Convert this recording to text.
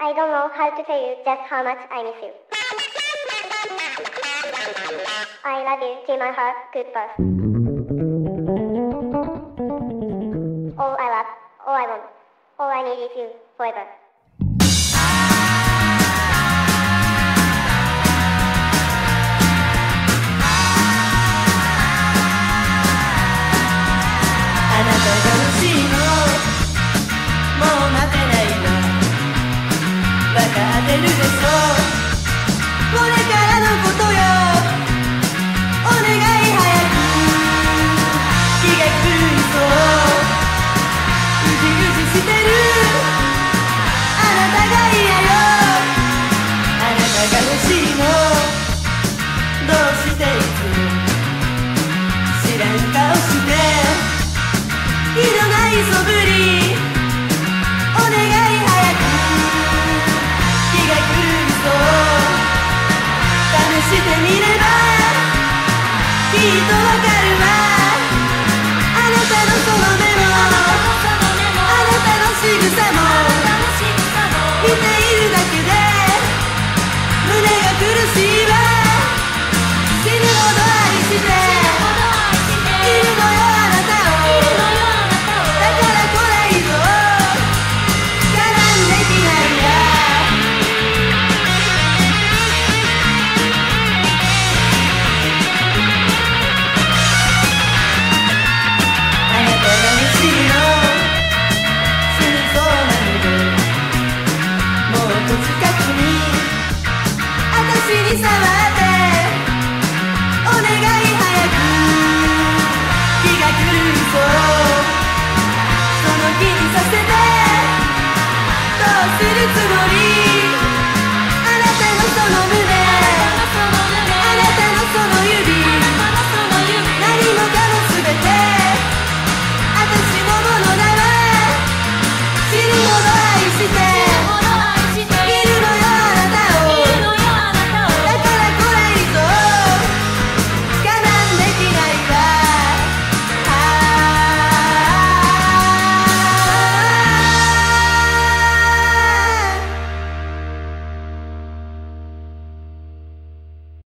I don't know how to tell you just how much I miss you. I love you till my heart burst. All I love, all I want, all I need is you forever. ってるでしょこれからのことよお願い早く。気が狂いそううじうじしてるあなたが嫌よあなたが欲しいの。どうしていつ？知らん顔して。色ないそぶり。たのに触ってお願い早く気が狂いそうその気にさせてどうするつもり